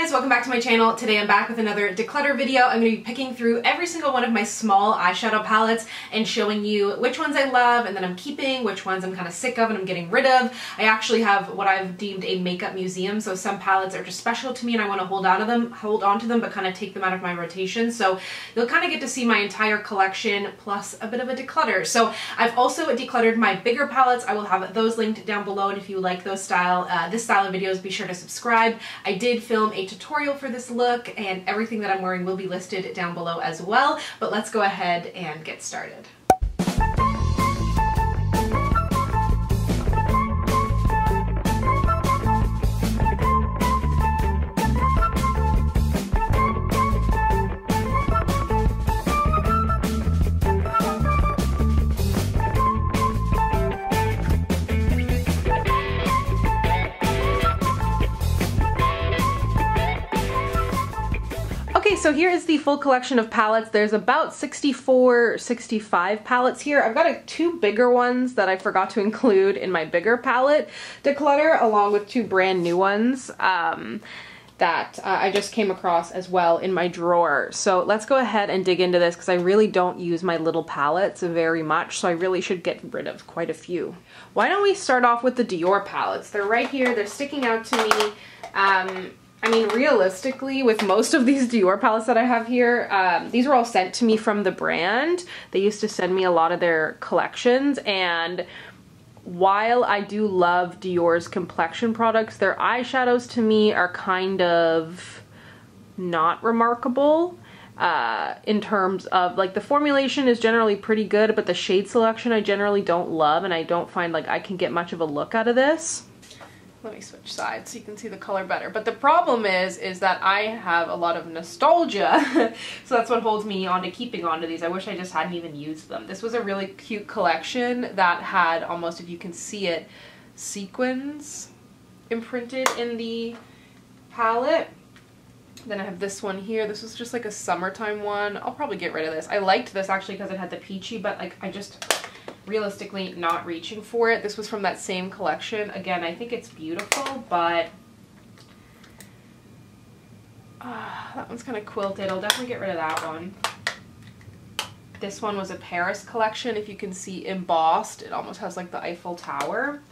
guys, welcome back to my channel. Today I'm back with another declutter video. I'm going to be picking through every single one of my small eyeshadow palettes and showing you which ones I love and then I'm keeping, which ones I'm kind of sick of and I'm getting rid of. I actually have what I've deemed a makeup museum, so some palettes are just special to me and I want to hold on to them, hold on to them, but kind of take them out of my rotation. So you'll kind of get to see my entire collection plus a bit of a declutter. So I've also decluttered my bigger palettes. I will have those linked down below and if you like those style, uh, this style of videos, be sure to subscribe. I did film a tutorial for this look and everything that I'm wearing will be listed down below as well, but let's go ahead and get started. Okay, so here is the full collection of palettes. There's about 64, 65 palettes here. I've got a, two bigger ones that I forgot to include in my bigger palette declutter, along with two brand new ones um, that uh, I just came across as well in my drawer. So let's go ahead and dig into this because I really don't use my little palettes very much, so I really should get rid of quite a few. Why don't we start off with the Dior palettes? They're right here. They're sticking out to me. Um, I mean, realistically, with most of these Dior palettes that I have here, um, these were all sent to me from the brand. They used to send me a lot of their collections, and while I do love Dior's complexion products, their eyeshadows to me are kind of not remarkable. Uh, in terms of like the formulation is generally pretty good, but the shade selection I generally don't love, and I don't find like I can get much of a look out of this let me switch sides so you can see the color better. But the problem is, is that I have a lot of nostalgia. so that's what holds me on to keeping onto these. I wish I just hadn't even used them. This was a really cute collection that had almost, if you can see it, sequins imprinted in the palette. Then I have this one here. This was just like a summertime one. I'll probably get rid of this. I liked this actually because it had the peachy, but like I just realistically not reaching for it. This was from that same collection. Again, I think it's beautiful, but uh, that one's kind of quilted. I'll definitely get rid of that one. This one was a Paris collection. If you can see embossed, it almost has like the Eiffel Tower.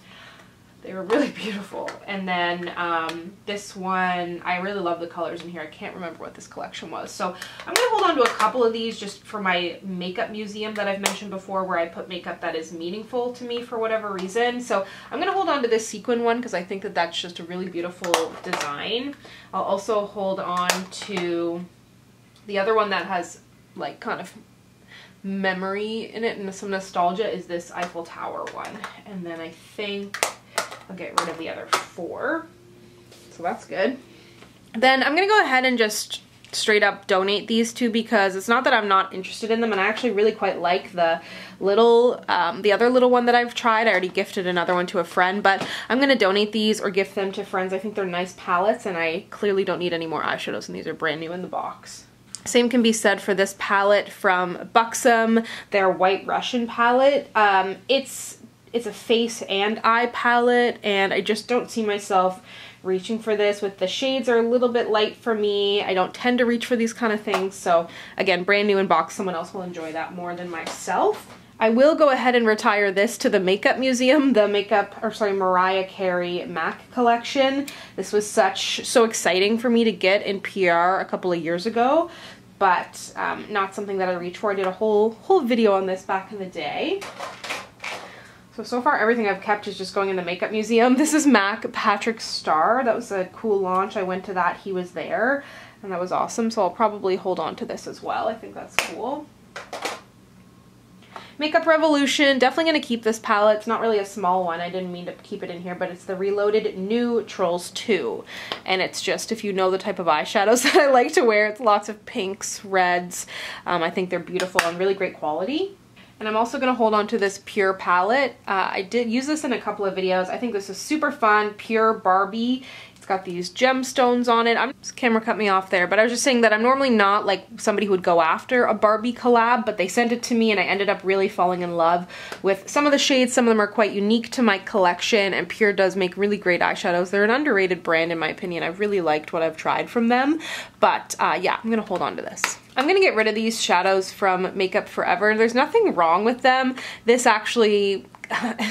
They were really beautiful. And then um, this one, I really love the colors in here. I can't remember what this collection was. So I'm going to hold on to a couple of these just for my makeup museum that I've mentioned before where I put makeup that is meaningful to me for whatever reason. So I'm going to hold on to this sequin one because I think that that's just a really beautiful design. I'll also hold on to the other one that has like kind of memory in it and some nostalgia is this Eiffel Tower one. And then I think I'll get rid of the other four. So that's good. Then I'm to go ahead and just straight up donate these two because it's not that I'm not interested in them and I actually really quite like the little, um, the other little one that I've tried. I already gifted another one to a friend, but I'm to donate these or gift them to friends. I think they're nice palettes and I clearly don't need any more eyeshadows and these are brand new in the box. Same can be said for this palette from Buxom, their White Russian palette. Um, it's it's a face and eye palette and I just don't see myself reaching for this with the shades are a little bit light for me. I don't tend to reach for these kind of things. So again, brand new in box. Someone else will enjoy that more than myself. I will go ahead and retire this to the Makeup Museum, the makeup, or sorry, Mariah Carey MAC collection. This was such, so exciting for me to get in PR a couple of years ago, but um, not something that I reach for. I did a whole, whole video on this back in the day. So, so far everything I've kept is just going in the makeup museum. This is MAC Patrick Starrr. That was a cool launch. I went to that. He was there and that was awesome. So I'll probably hold on to this as well. I think that's cool. Makeup Revolution, definitely going to keep this palette. It's not really a small one. I didn't mean to keep it in here, but it's the Reloaded Newtrals 2. And it's just, if you know the type of eyeshadows that I like to wear, it's lots of pinks, reds. Um, I think they're beautiful and really great quality. And I'm also going to hold on to this Pure palette. Uh, I did use this in a couple of videos. I think this is super fun. Pure Barbie It's got these gemstones on it. I'm this camera cut me off there, but I was just saying that I'm normally not like somebody who would go after a Barbie collab, but they sent it to me and I ended up really falling in love with some of the shades. Some of them are quite unique to my collection and Pure does make really great eyeshadows. They're an underrated brand in my opinion. I've really liked what I've tried from them, but uh, yeah, I'm gonna hold on to this. I'm gonna get rid of these shadows from Makeup Forever. There's nothing wrong with them. This actually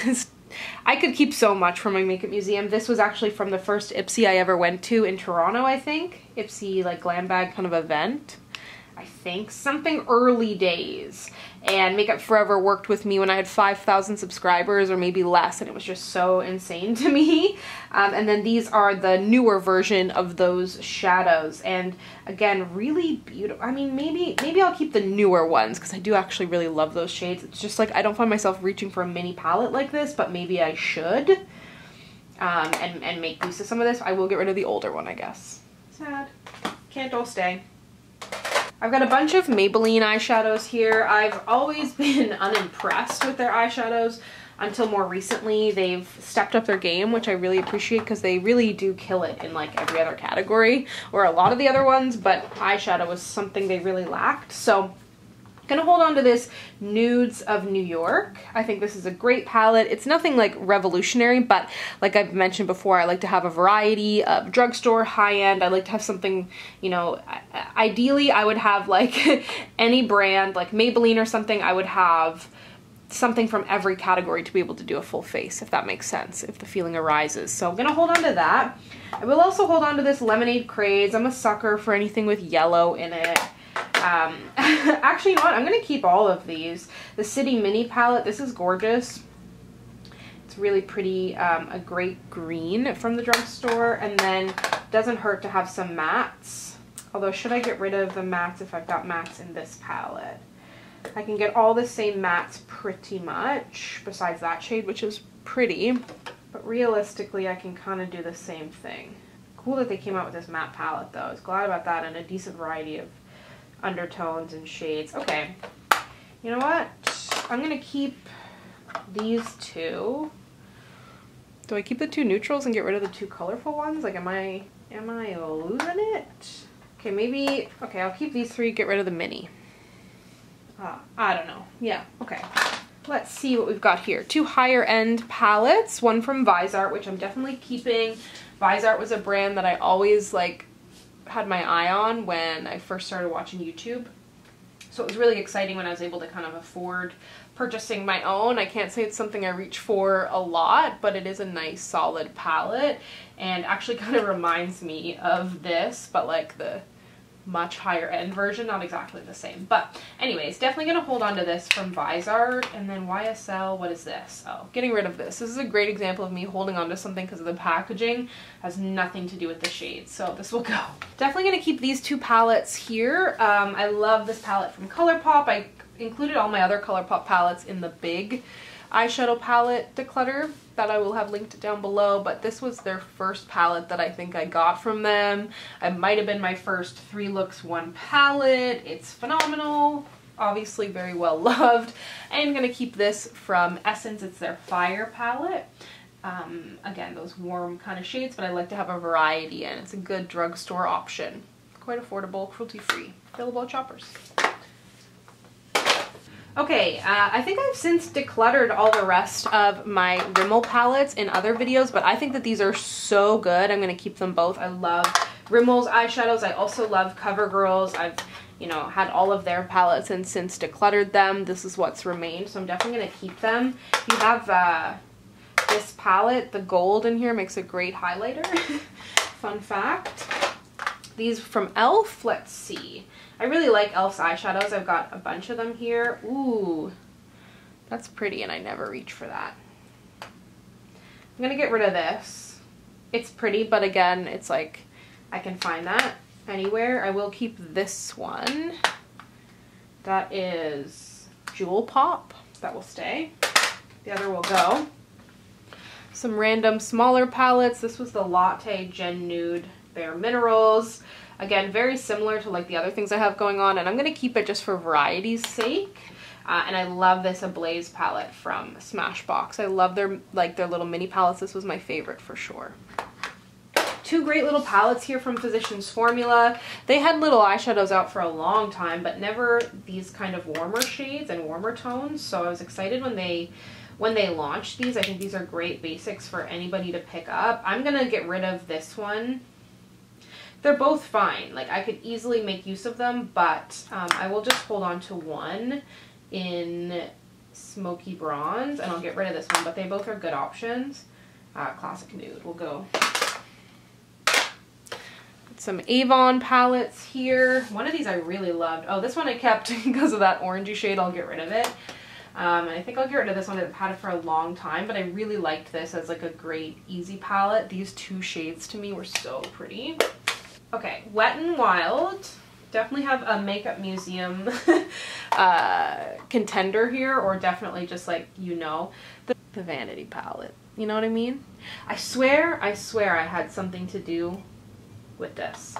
is I could keep so much from my makeup museum. This was actually from the first Ipsy I ever went to in Toronto, I think. Ipsy like glam bag kind of event. I think something early days and Makeup Forever worked with me when I had 5,000 subscribers or maybe less and it was just so insane to me. Um, and then these are the newer version of those shadows and again really beautiful. I mean maybe maybe I'll keep the newer ones because I do actually really love those shades. It's just like I don't find myself reaching for a mini palette like this but maybe I should um, and, and make use of some of this. I will get rid of the older one I guess. Sad. Can't all stay. I've got a bunch of Maybelline eyeshadows here. I've always been unimpressed with their eyeshadows until more recently they've stepped up their game, which I really appreciate because they really do kill it in like every other category or a lot of the other ones, but eyeshadow was something they really lacked. So Gonna hold on to this Nudes of New York. I think this is a great palette. It's nothing like revolutionary, but like I've mentioned before, I like to have a variety of drugstore, high-end. I like to have something, you know, ideally I would have like any brand, like Maybelline or something, I would have something from every category to be able to do a full face, if that makes sense, if the feeling arises. So I'm gonna hold on to that. I will also hold on to this Lemonade Craze. I'm a sucker for anything with yellow in it. Um, actually, you know what? I'm going to keep all of these. The City Mini palette, this is gorgeous. It's really pretty, um, a great green from the drugstore. And then doesn't hurt to have some mattes. Although, should I get rid of the mattes if I've got mattes in this palette? I can get all the same mattes pretty much, besides that shade, which is pretty. But realistically, I can kind of do the same thing. Cool that they came out with this matte palette, though. I was glad about that and a decent variety of undertones and shades. Okay, you know what? I'm gonna keep these two. Do I keep the two neutrals and get rid of the two colorful ones? Like, am I, am I losing it? Okay, maybe, okay, I'll keep these three, get rid of the mini. Uh, I don't know. Yeah, okay. Let's see what we've got here. Two higher end palettes, one from Viseart, which I'm definitely keeping. Viseart was a brand that I always like had my eye on when I first started watching YouTube. So it was really exciting when I was able to kind of afford purchasing my own. I can't say it's something I reach for a lot, but it is a nice solid palette and actually kind of reminds me of this, but like the much higher end version, not exactly the same. But anyways, definitely going to hold on to this from Viseart. And then YSL, what is this? Oh, getting rid of this. This is a great example of me holding on to something because of the packaging. Has nothing to do with the shades, so this will go. Definitely going to keep these two palettes here. Um, I love this palette from ColourPop. I included all my other ColourPop palettes in the big eyeshadow palette declutter that I will have linked down below, but this was their first palette that I think I got from them. It might have been my first three looks, one palette. It's phenomenal. Obviously very well loved. I am going to keep this from Essence. It's their Fire palette. Um, again, those warm kind of shades, but I like to have a variety and it's a good drugstore option. Quite affordable, cruelty-free. Available at Shoppers. Okay, uh, I think I've since decluttered all the rest of my Rimmel palettes in other videos, but I think that these are so good. I'm going to keep them both. I love Rimmel's eyeshadows. I also love CoverGirl's. I've, you know, had all of their palettes and since decluttered them. This is what's remained, so I'm definitely going to keep them. You have uh, this palette, the gold in here makes a great highlighter. Fun fact. These from e.l.f., let's see. I really like e.l.f.'s eyeshadows. I've got a bunch of them here. Ooh, that's pretty and I never reach for that. I'm gonna get rid of this. It's pretty, but again, it's like, I can find that anywhere. I will keep this one. That is Jewel Pop. That will stay. The other will go. Some random smaller palettes. This was the Latte Gen Nude Bare Minerals. Again, very similar to like the other things I have going on, and I'm going to keep it just for variety's sake. Uh, and I love this Ablaze palette from Smashbox. I love their like their little mini palettes. This was my favorite for sure. two great little palettes here from Physicians Formula. They had little eyeshadows out for a long time, but never these kind of warmer shades and warmer tones. So I was excited when they when they launched these. I think these are great basics for anybody to pick up. I'm going to get rid of this one. They're both fine. Like I could easily make use of them, but um, I will just hold on to one in smoky bronze and I'll get rid of this one, but they both are good options. Uh, classic nude We'll go. Some Avon palettes here. One of these I really loved. Oh, this one I kept because of that orangey shade. I'll get rid of it. Um, and I think I'll get rid of this one. I've had it for a long time, but I really liked this as like a great easy palette. These two shades to me were so pretty. Okay, Wet n Wild. Definitely have a makeup museum uh, contender here or definitely just like you know the, the vanity palette. You know what I mean? I swear I swear I had something to do with this.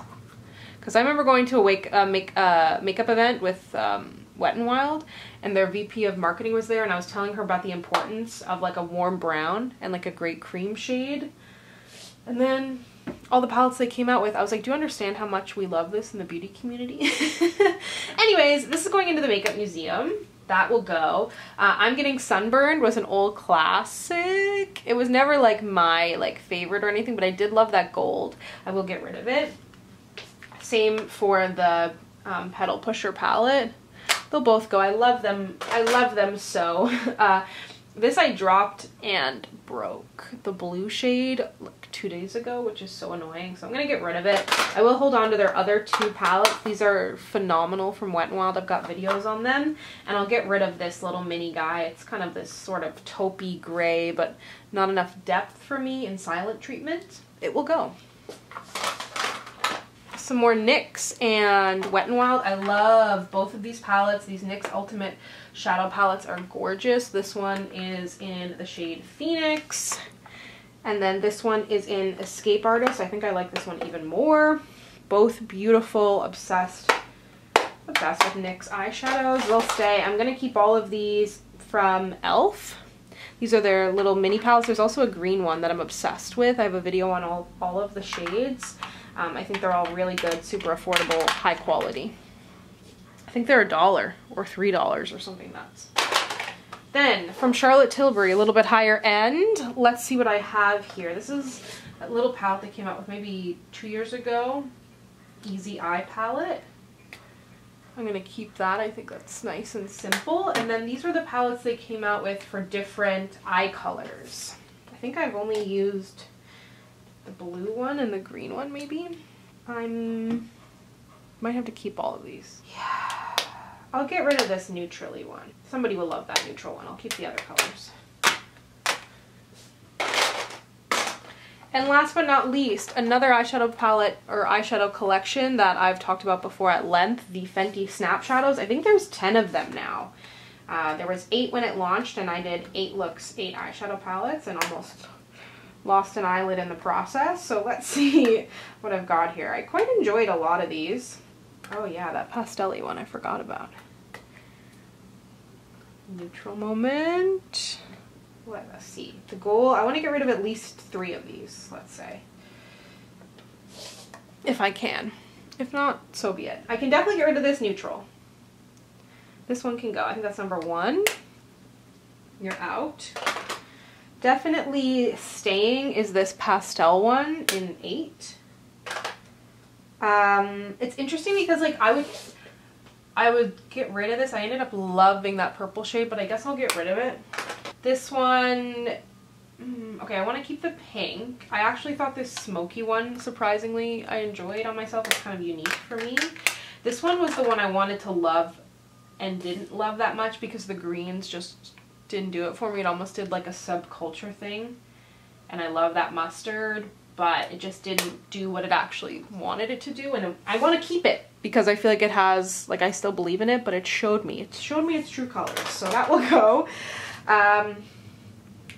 Because I remember going to a wake uh, make uh, makeup event with um, Wet n Wild and their VP of marketing was there and I was telling her about the importance of like a warm brown and like a great cream shade. And then all the palettes they came out with, I was like, do you understand how much we love this in the beauty community? Anyways, this is going into the makeup museum. That will go. Uh, I'm Getting Sunburned was an old classic. It was never like my like favorite or anything, but I did love that gold. I will get rid of it. Same for the um, Petal Pusher palette. They'll both go. I love them. I love them so. Uh, this I dropped and broke. The blue shade two days ago, which is so annoying. So I'm going to get rid of it. I will hold on to their other two palettes. These are phenomenal from Wet n Wild. I've got videos on them. And I'll get rid of this little mini guy. It's kind of this sort of taupey gray, but not enough depth for me in silent treatment. It will go some more NYX and Wet n Wild. I love both of these palettes. These NYX Ultimate Shadow palettes are gorgeous. This one is in the shade Phoenix. And then this one is in Escape Artist. I think I like this one even more. Both beautiful, obsessed, obsessed with NYX eyeshadows. They'll stay. I'm going to keep all of these from e.l.f. These are their little mini palettes. There's also a green one that I'm obsessed with. I have a video on all, all of the shades. Um, I think they're all really good, super affordable, high quality. I think they're a dollar or three dollars or something nuts. Then from Charlotte Tilbury, a little bit higher end. Let's see what I have here. This is a little palette they came out with maybe two years ago. Easy Eye palette. I'm going to keep that. I think that's nice and simple. And then these are the palettes they came out with for different eye colors. I think I've only used the blue one and the green one maybe. I'm might have to keep all of these. Yeah. I'll get rid of this neutrally one. Somebody will love that neutral one. I'll keep the other colors. And last but not least, another eyeshadow palette or eyeshadow collection that I've talked about before at length, the Fenty Snap Shadows. I think there's 10 of them now. Uh, there was eight when it launched and I did eight looks, eight eyeshadow palettes and almost lost an eyelid in the process. So let's see what I've got here. I quite enjoyed a lot of these. Oh yeah, that pastel one I forgot about. Neutral moment. Let's see. The goal, I want to get rid of at least three of these, let's say. If I can. If not, so be it. I can definitely get rid of this neutral. This one can go. I think that's number one. You're out. Definitely staying is this pastel one in eight. Um, it's interesting because like I would, I would get rid of this. I ended up loving that purple shade, but I guess I'll get rid of it. This one, mm, okay, I want to keep the pink. I actually thought this smoky one, surprisingly, I enjoyed on myself. It's kind of unique for me. This one was the one I wanted to love and didn't love that much because the greens just didn't do it for me. It almost did like a subculture thing. And I love that mustard, but it just didn't do what it actually wanted it to do. And I want to keep it because I feel like it has, like I still believe in it, but it showed me. It showed me its true colors. So that will go. Um,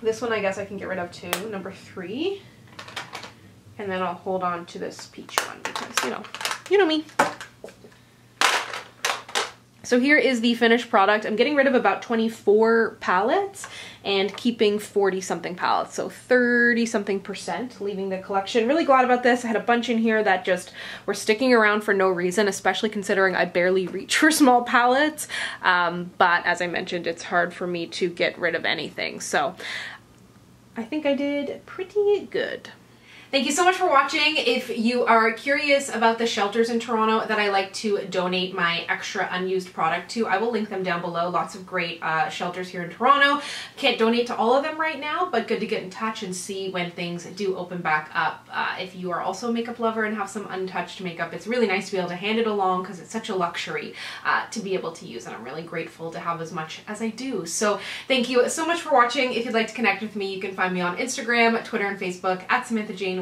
this one I guess I can get rid of too, number three. And then I'll hold on to this peach one because, you know, you know me. So here is the finished product. I'm getting rid of about 24 palettes and keeping 40 something palettes. So 30 something percent leaving the collection. Really glad about this. I had a bunch in here that just were sticking around for no reason, especially considering I barely reach for small palettes. Um, but as I mentioned, it's hard for me to get rid of anything. So I think I did pretty good. Thank you so much for watching. If you are curious about the shelters in Toronto that I like to donate my extra unused product to, I will link them down below. Lots of great uh, shelters here in Toronto. Can't donate to all of them right now, but good to get in touch and see when things do open back up. Uh, if you are also a makeup lover and have some untouched makeup, it's really nice to be able to hand it along because it's such a luxury uh, to be able to use and I'm really grateful to have as much as I do. So thank you so much for watching. If you'd like to connect with me, you can find me on Instagram, Twitter, and Facebook at Samantha Jane